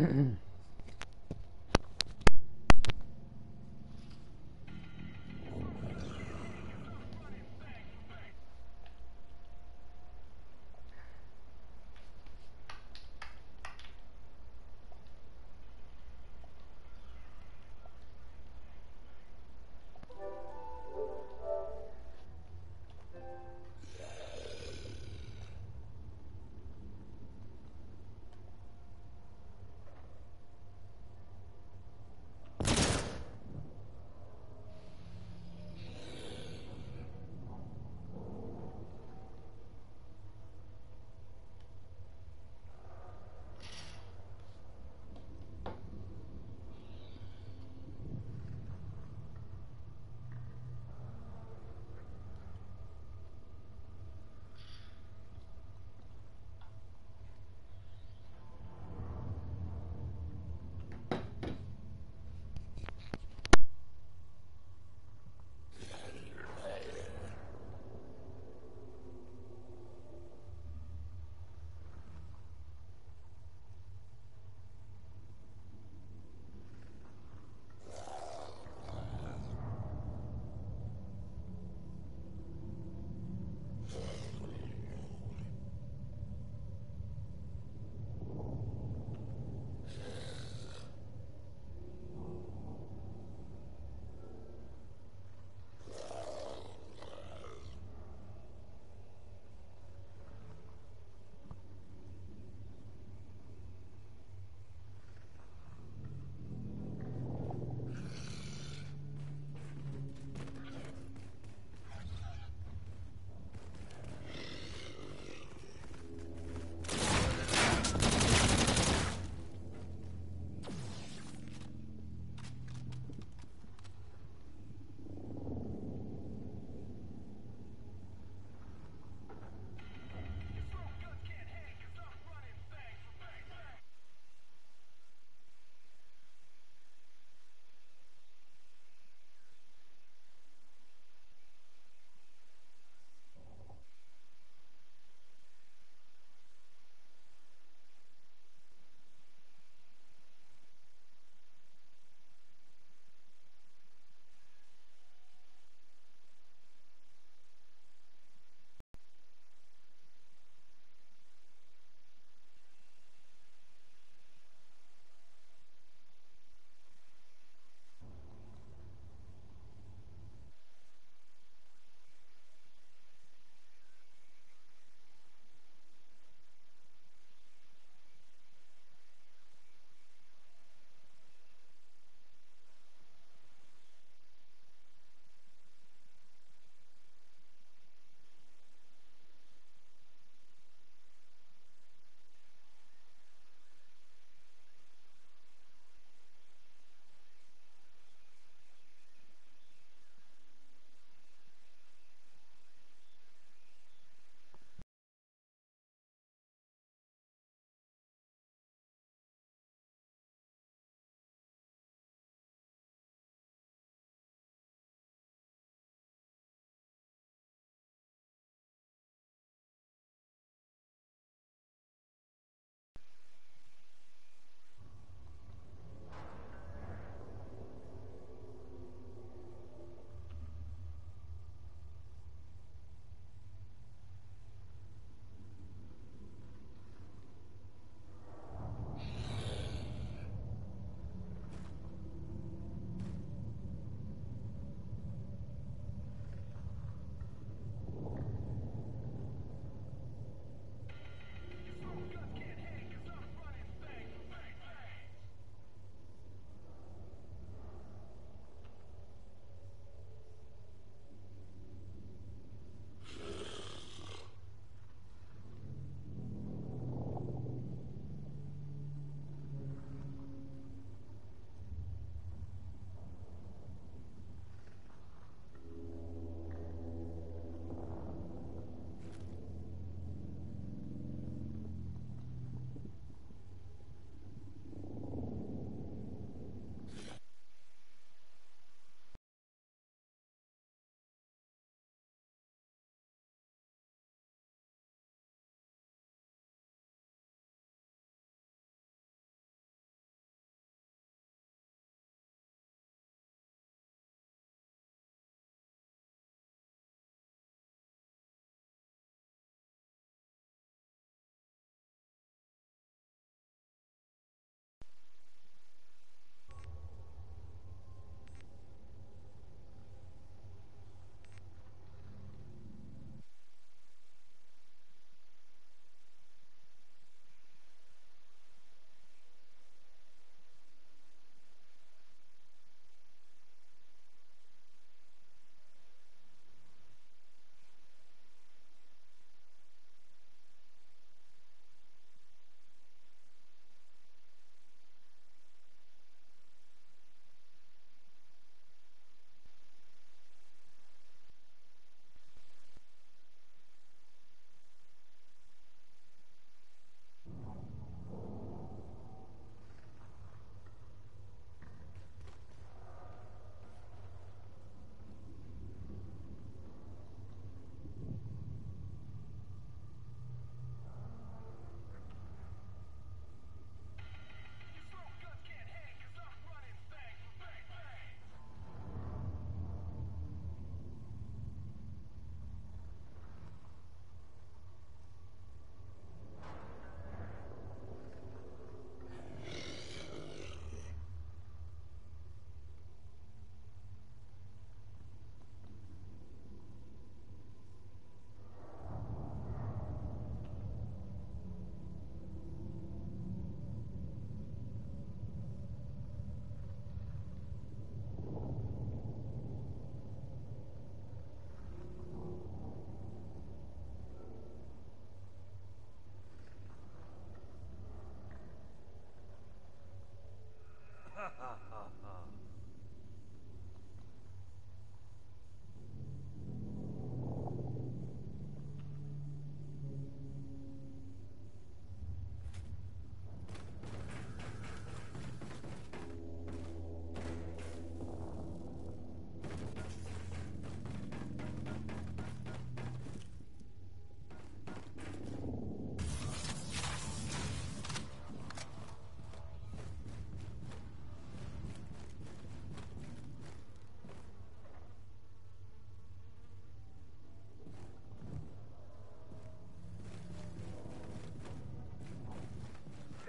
mm-hmm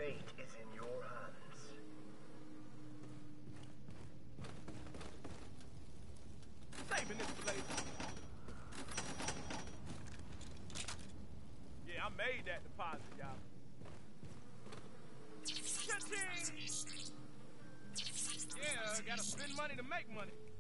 fate is in your hands. Saving this. Yeah, I made that deposit, y'all. Yeah, gotta spend money to make money.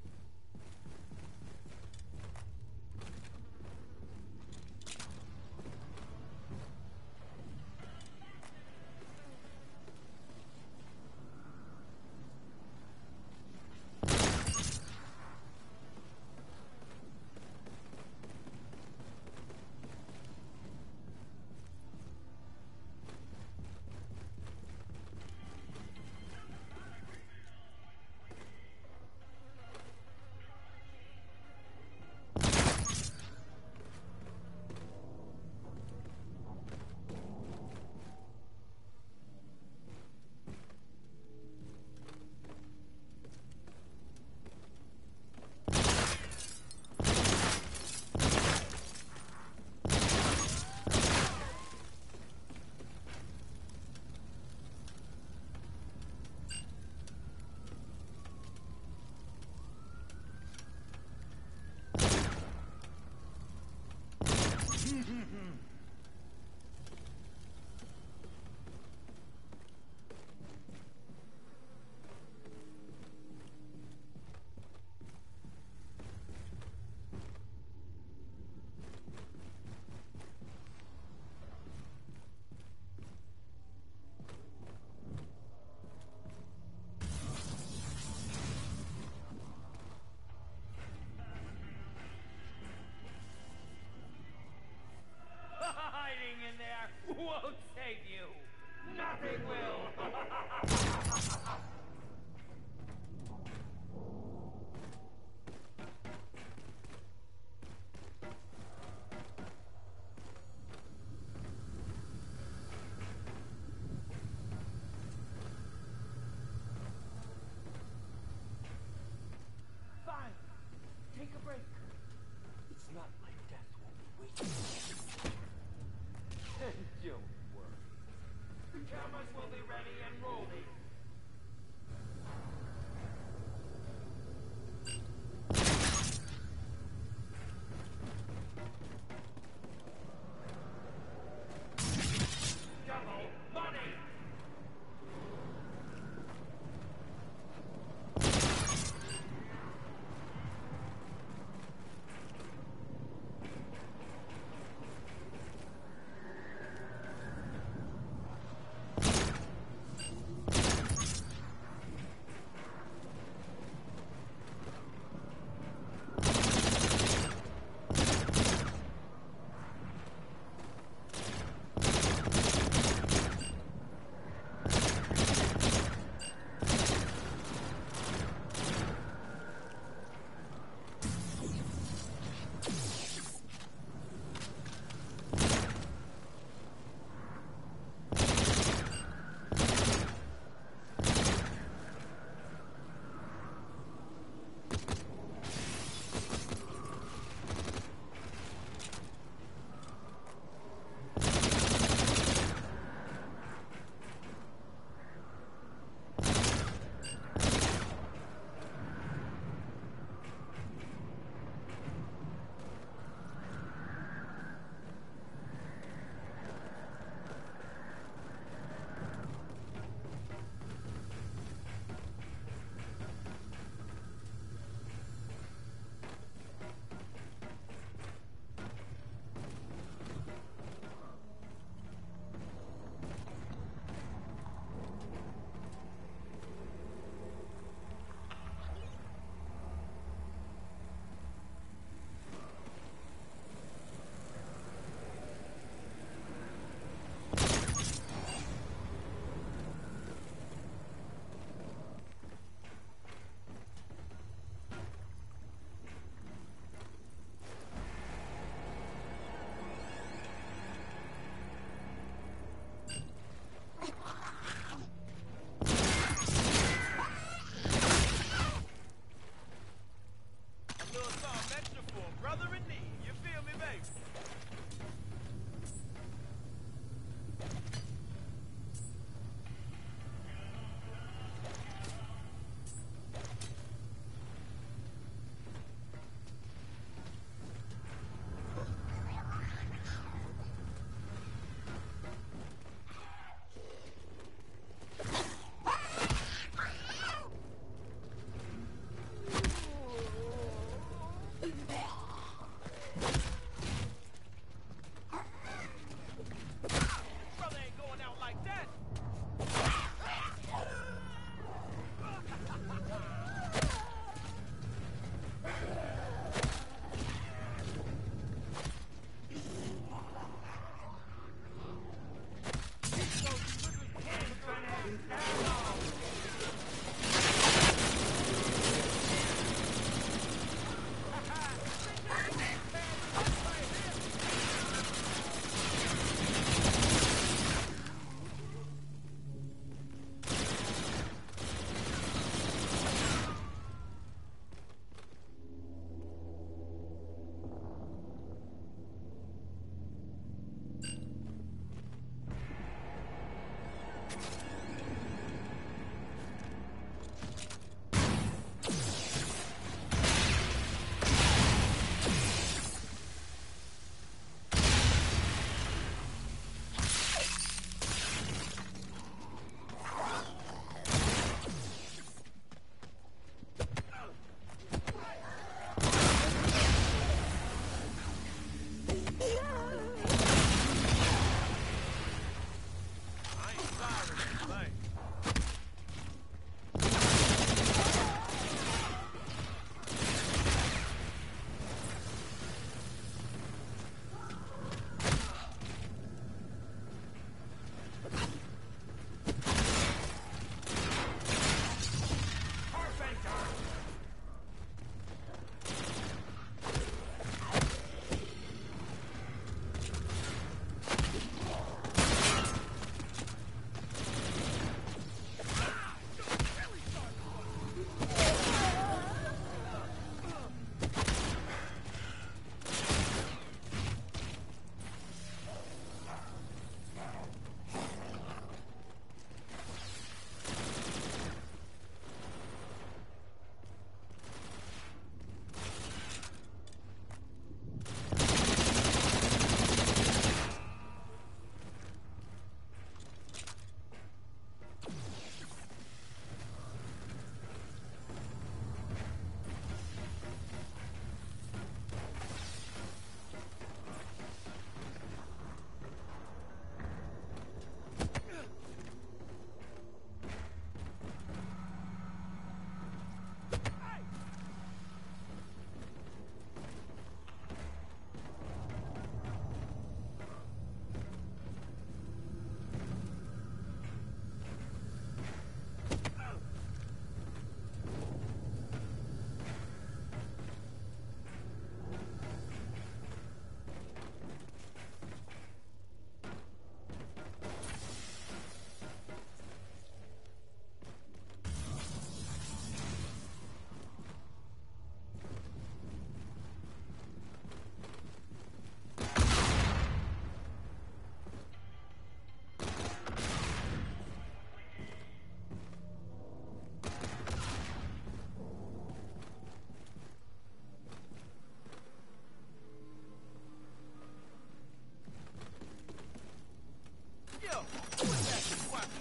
Hiding in there won't save you. Nothing will.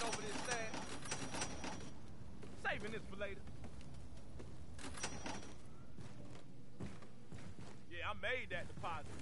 getting over this fast. Saving this for later. Yeah, I made that deposit.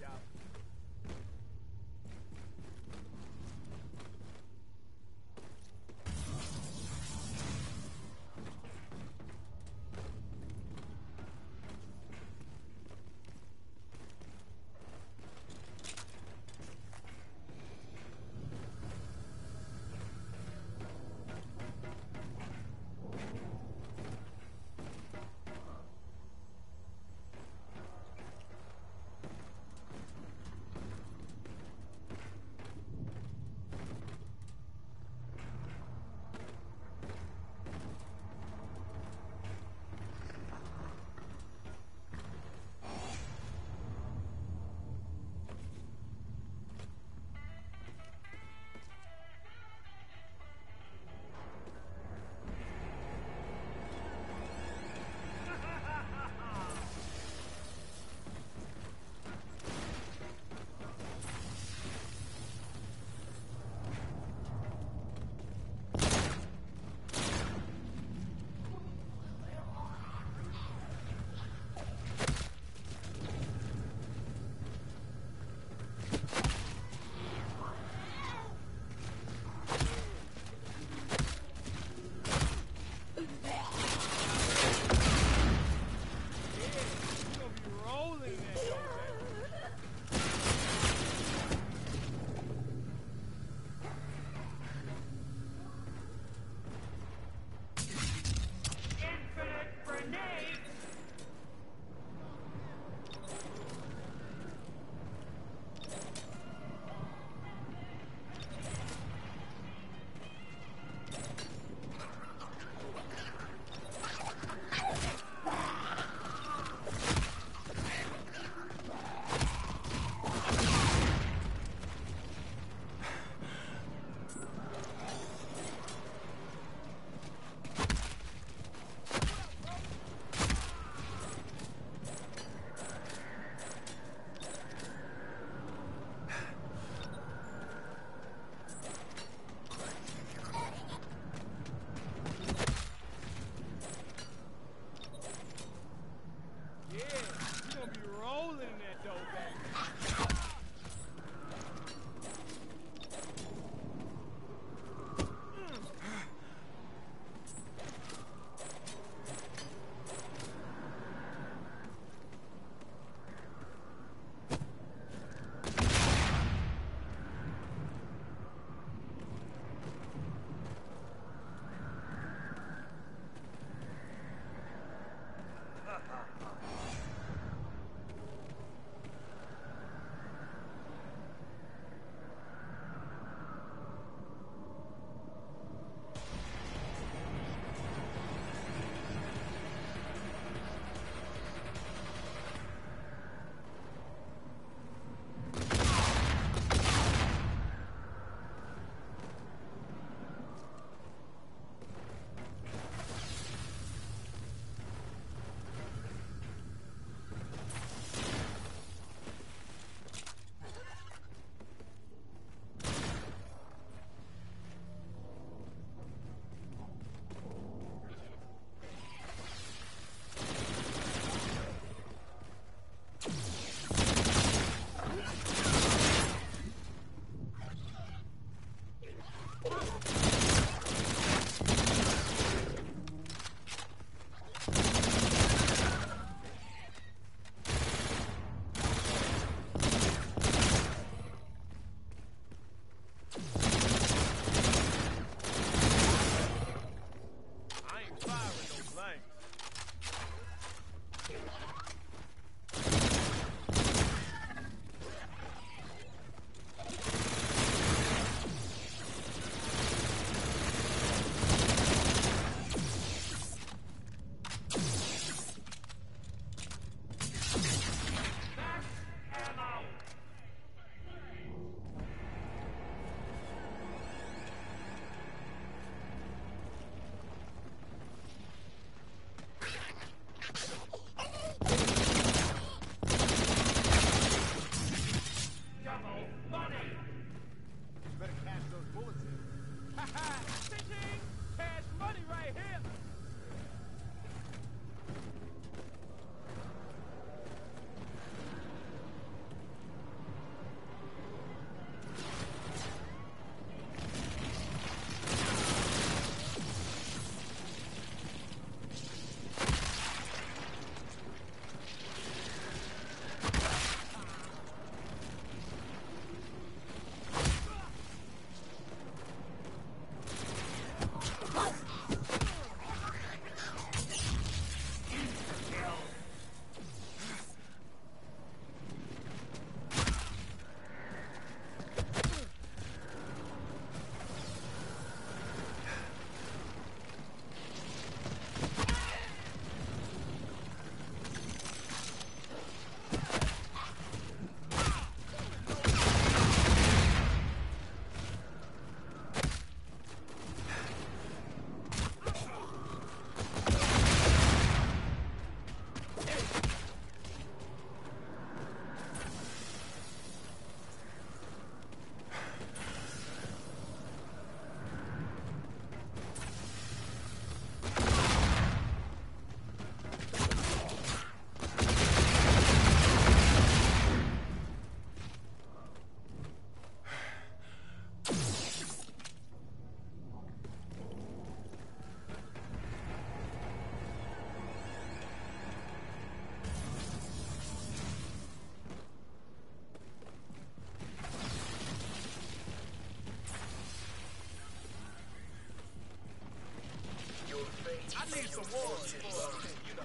I need some war tips, you know.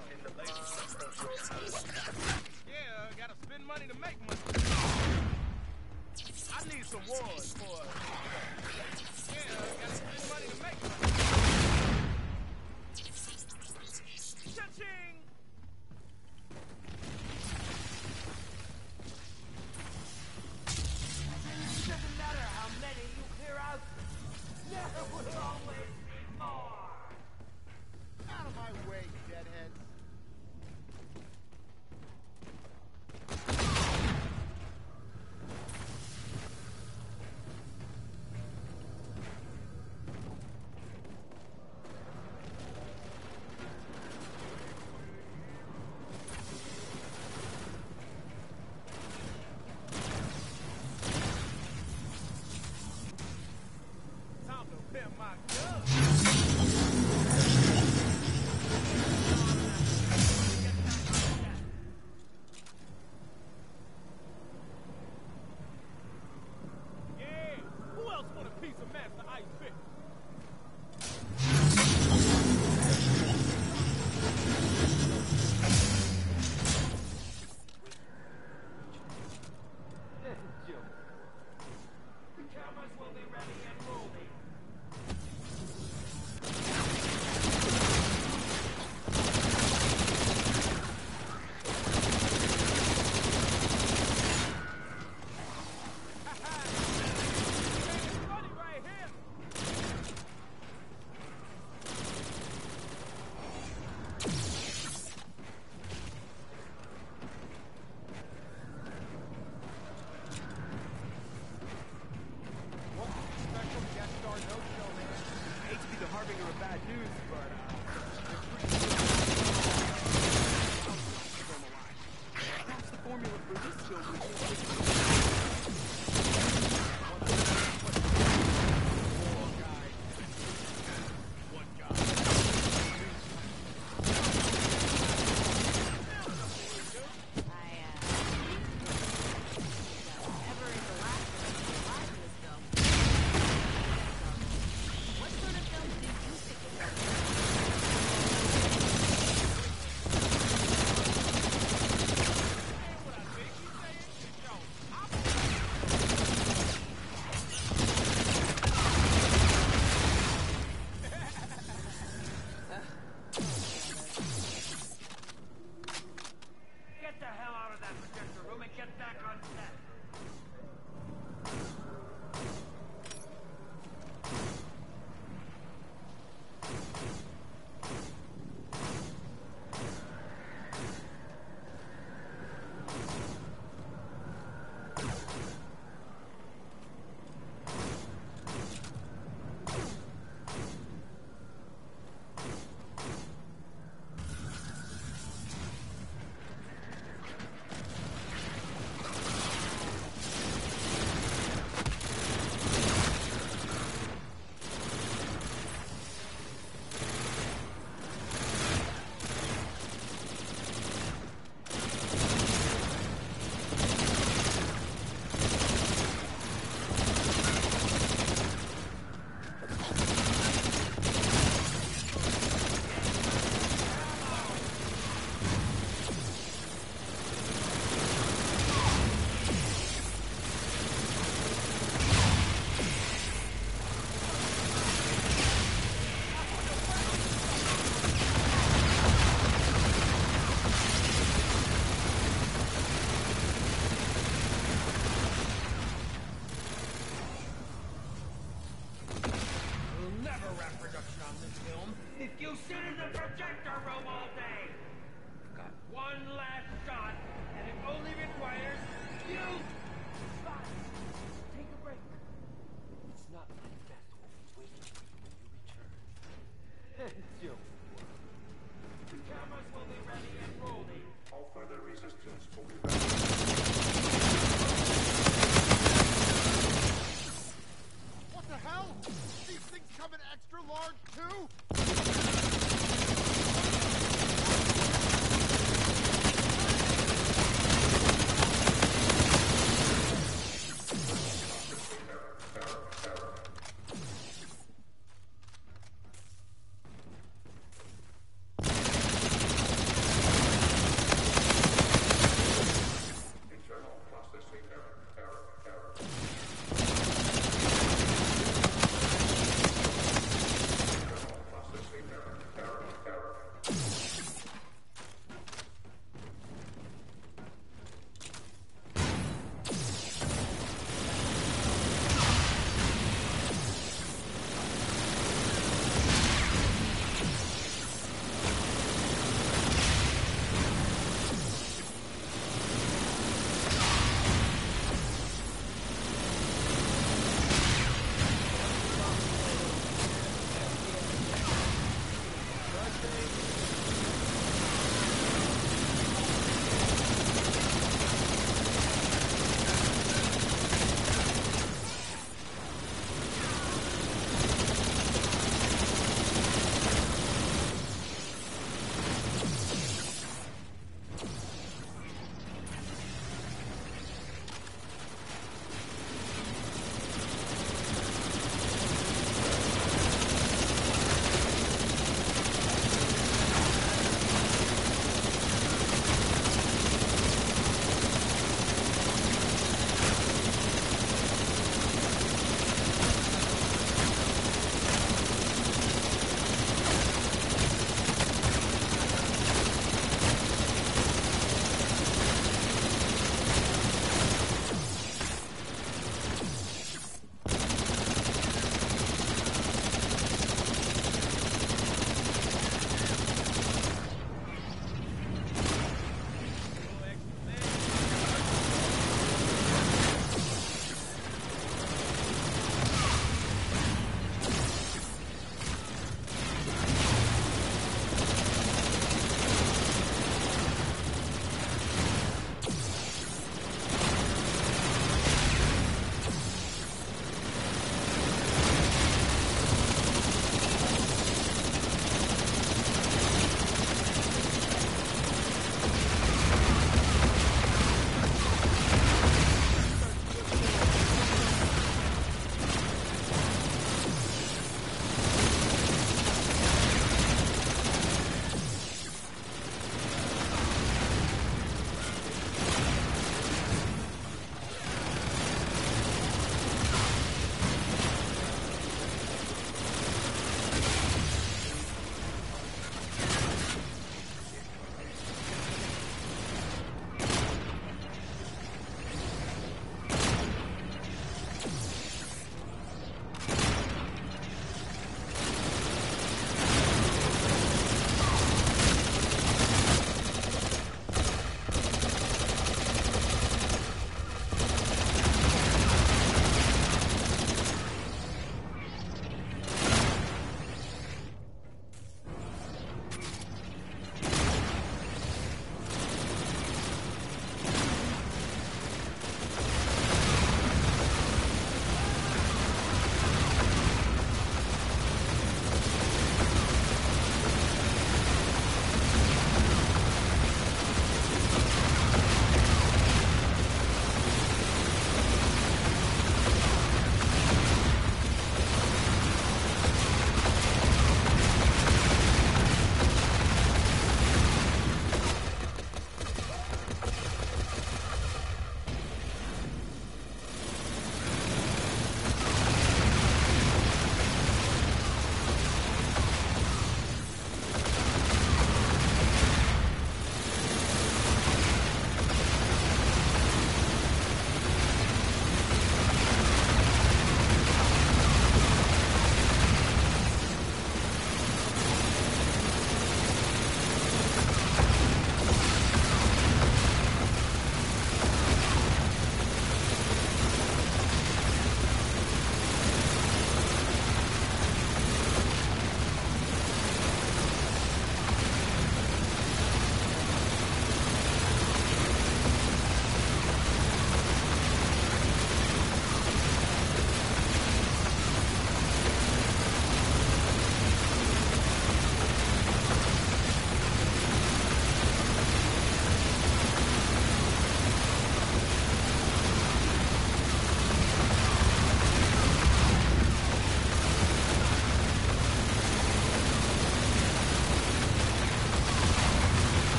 a break. It's not like that.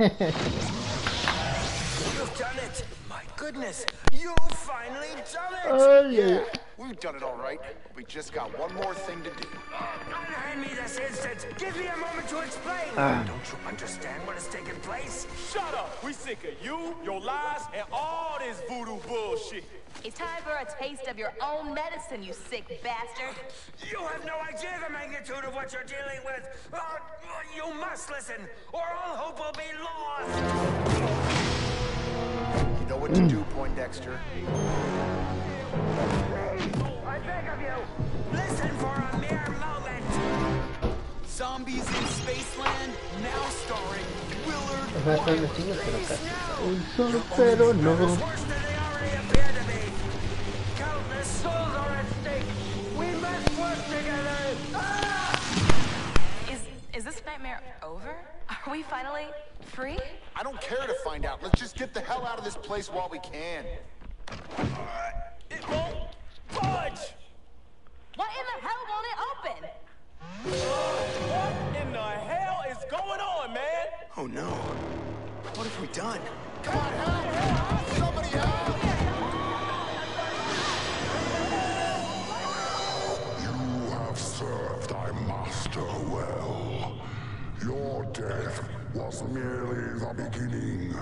You've done it! My goodness! You finally done it! oh yeah. We've done it all right. We just got one more thing to do. Unhand me this instant! Give me a moment to explain! Ah. Don't you understand what has taken place? Shut up! We sick of you, your lies, and all this voodoo bullshit. It's time for a taste of your own medicine, you sick bastard. You have no idea the magnitude of what you're dealing with! Uh, you must listen, or all hope will be lost! You know what to do, Poindexter. I beg of you, listen for a mere moment! Zombies in Spaceland, now starring Willard Bastante chingas, pero casi. Un solo Countless souls are at stake! We must work together! Ah! Is is this nightmare over? Are we finally free? I don't care to find out. Let's just get the hell out of this place while we can. Uh, it won't budge! What in the hell won't it open? What in the hell is going on, man? Oh no. What have we done? Come on, help! help! Somebody help! Served thy master well. Your death was merely the beginning.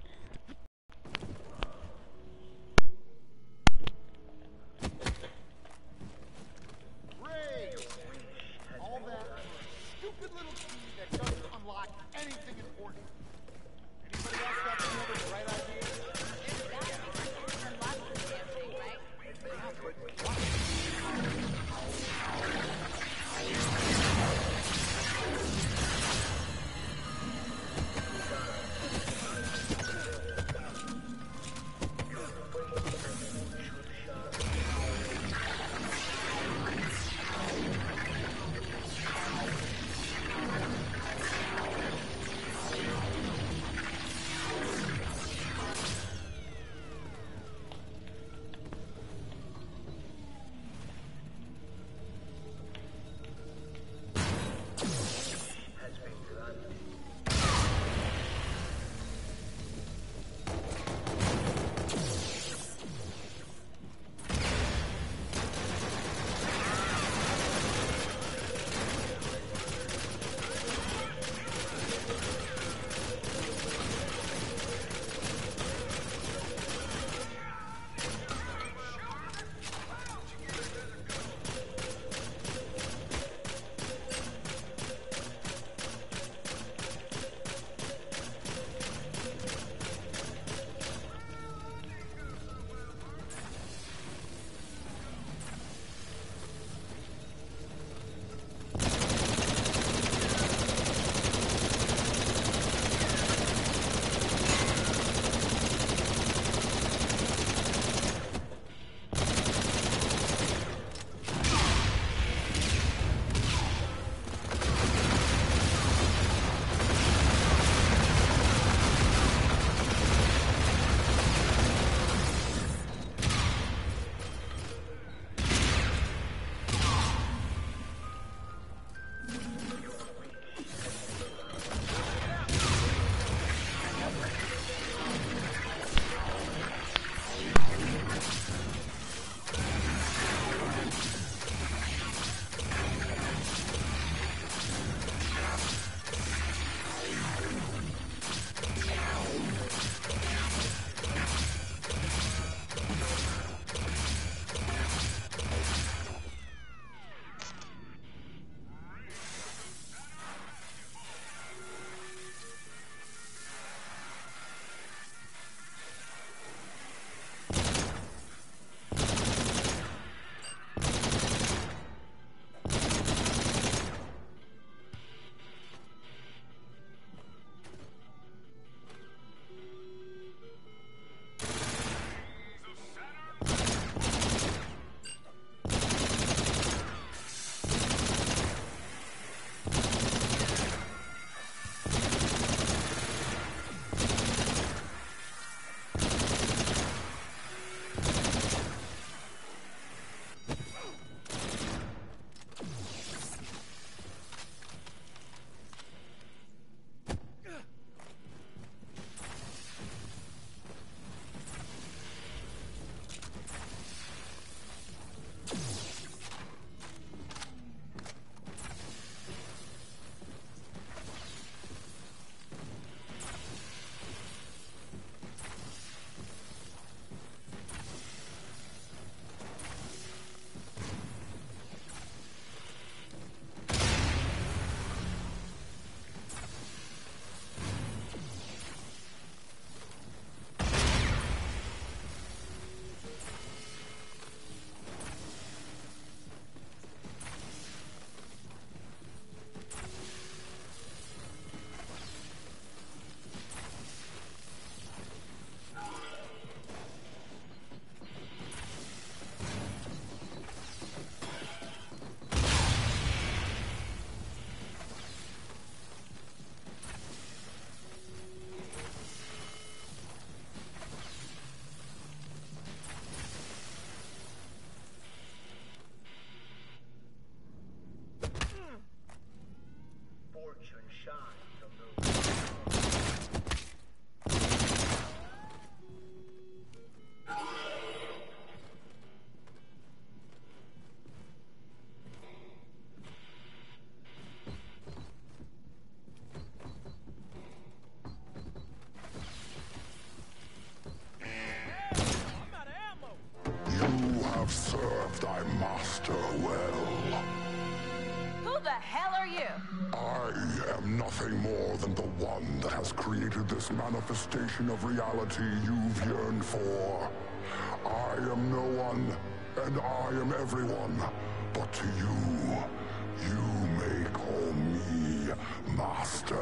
I'm manifestation of reality you've yearned for. I am no one, and I am everyone. But to you, you may call me Master.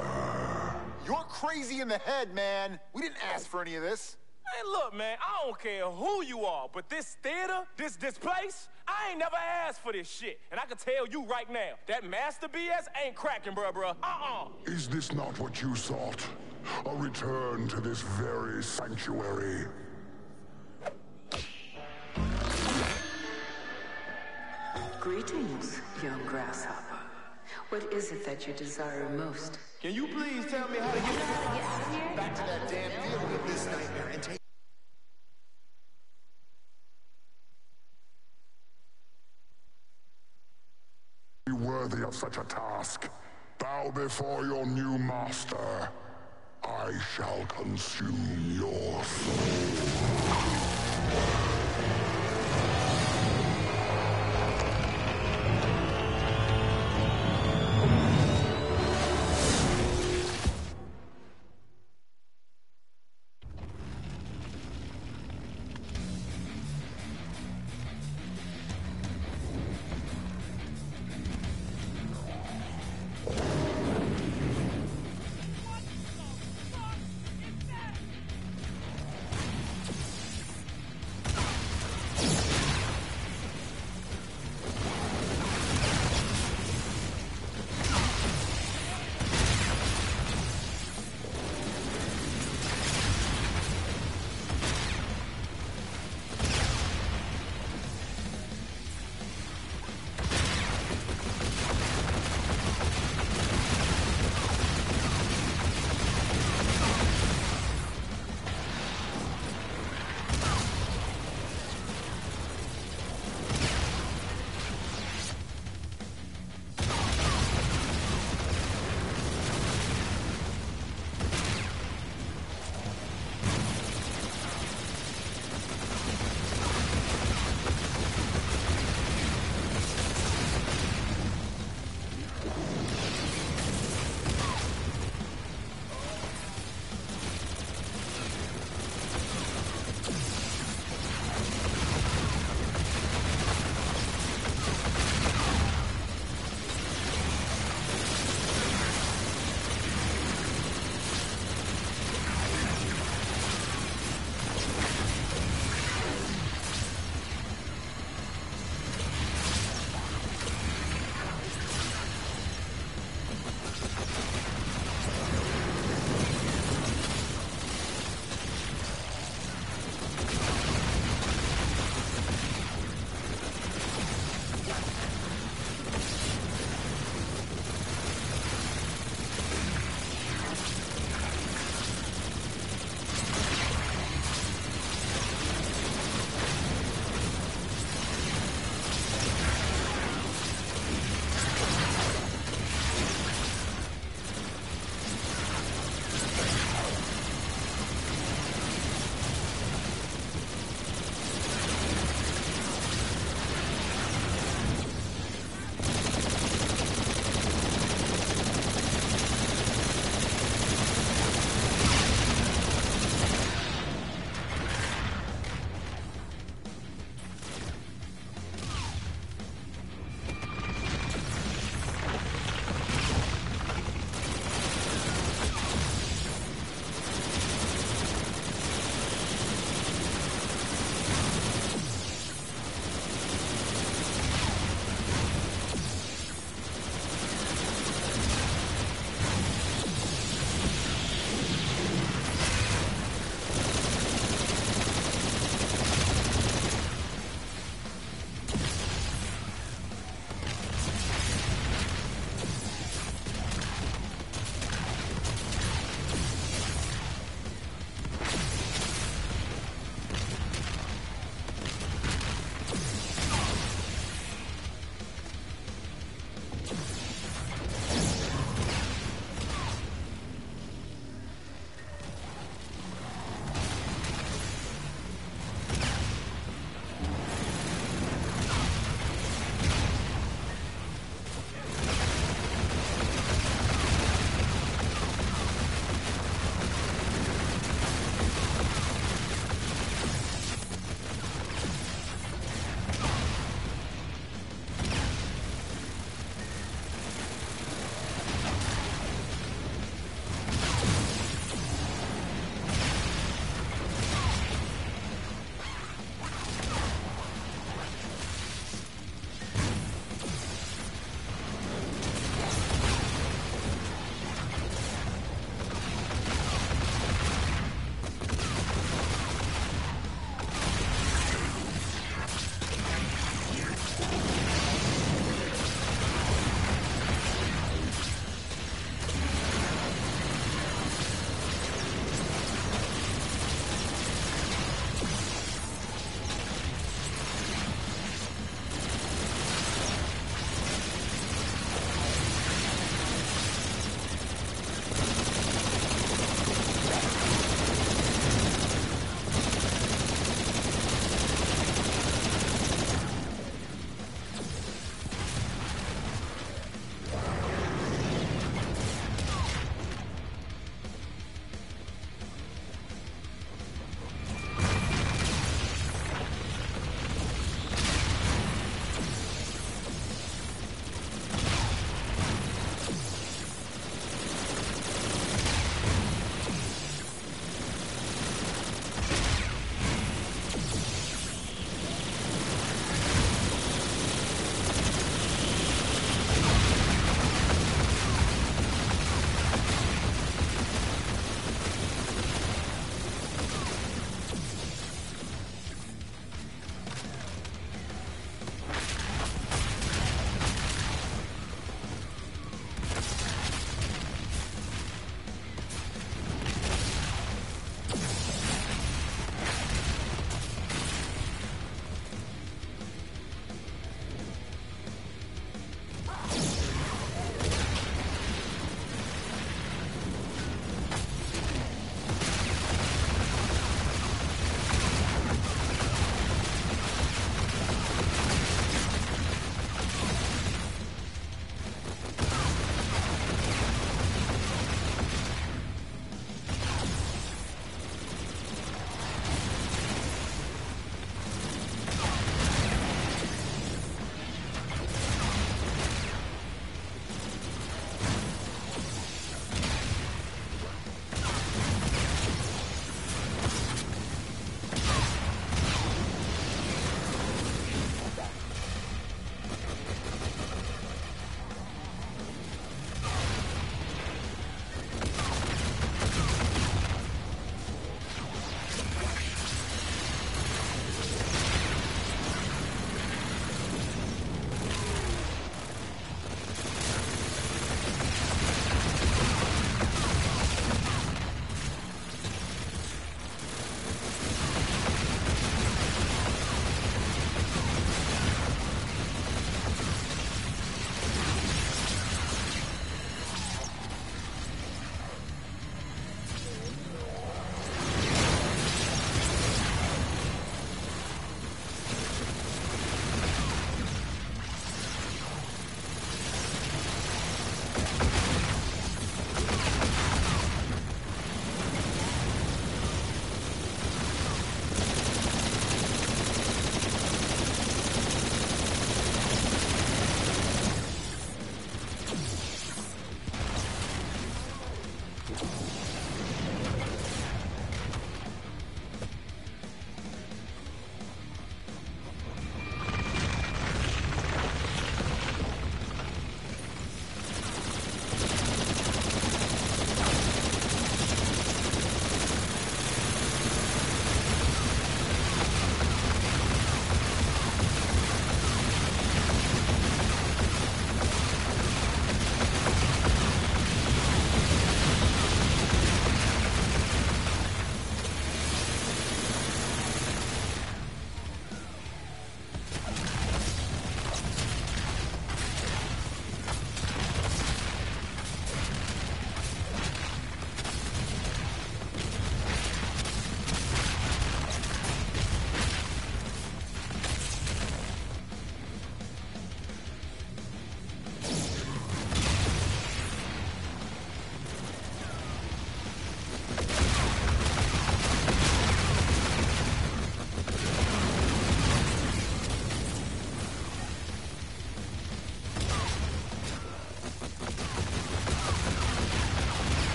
You're crazy in the head, man. We didn't ask for any of this. Hey, look, man, I don't care who you are, but this theater, this this place, I ain't never asked for this shit. And I can tell you right now, that master BS ain't cracking, bruh, bruh. Uh-uh. Is this not what you sought? A return to this very sanctuary? Greetings, young grasshopper. What is it that you desire most? Can you please tell me how to get Back to that damn field with this nightmare and take. Be worthy of such a task. Bow before your new master. I shall consume your soul.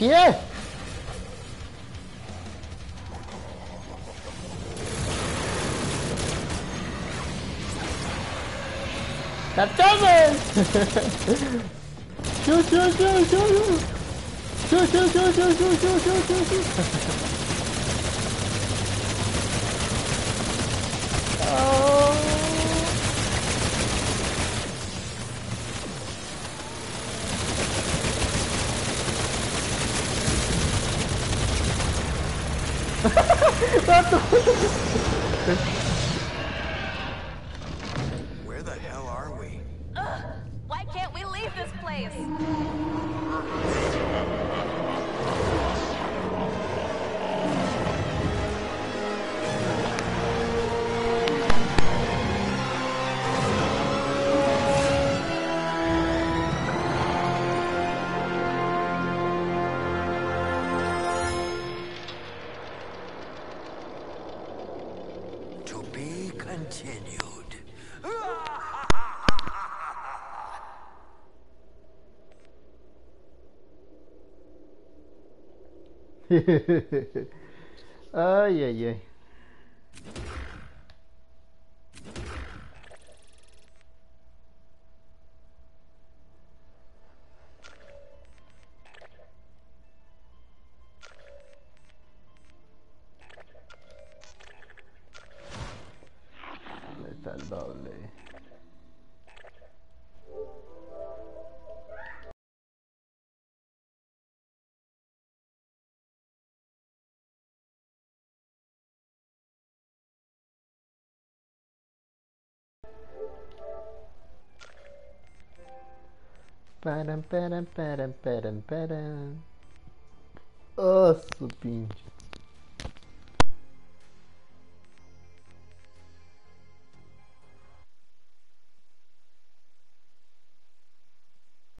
Yeah! Captain! shoot, shoot, shoot, shoot, shoot! Shoot, shoot, shoot, shoot, shoot, shoot, shoot, shoot, shoot! oh! what the ai, ai, ai. Param, param, param, param, param. Oh, su pinche.